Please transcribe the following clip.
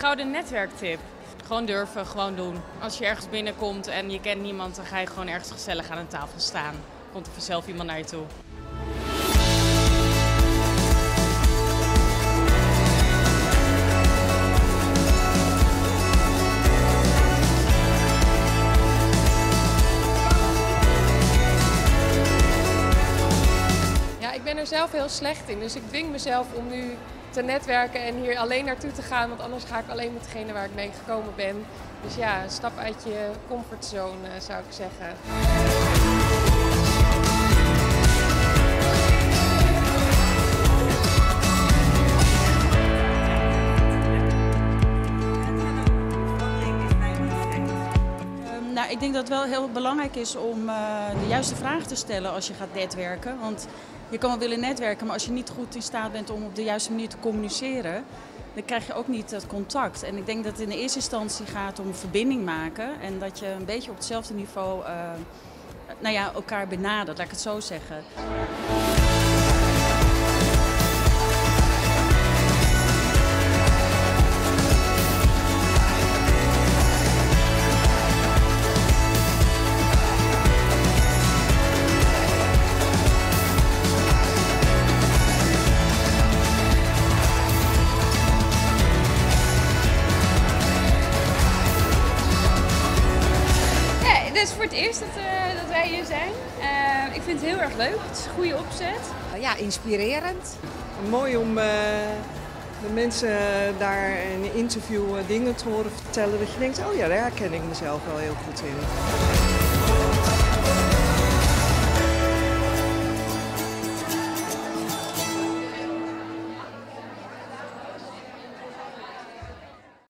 netwerktip. Gewoon durven, gewoon doen. Als je ergens binnenkomt en je kent niemand, dan ga je gewoon ergens gezellig aan een tafel staan. Komt er vanzelf iemand naar je toe. Ik ben er zelf heel slecht in. Dus ik dwing mezelf om nu te netwerken en hier alleen naartoe te gaan. Want anders ga ik alleen met degene waar ik mee gekomen ben. Dus ja, stap uit je comfortzone eh, zou ik zeggen. Ehm, nou, ik denk dat het wel heel belangrijk is om eh, de juiste vraag te stellen als je gaat netwerken. Want je kan wel willen netwerken, maar als je niet goed in staat bent om op de juiste manier te communiceren, dan krijg je ook niet het contact. En ik denk dat het in de eerste instantie gaat om verbinding maken en dat je een beetje op hetzelfde niveau eh, nou ja, elkaar benadert, laat ik het zo zeggen. Dit is voor het eerst dat, eh, dat wij hier zijn. Eh, ik vind het heel erg leuk. Het is een goede opzet. Ja, inspirerend. Mooi om eh, de mensen daar in een interview dingen te horen vertellen. Dat je denkt, oh ja, daar herken ik mezelf wel heel goed in.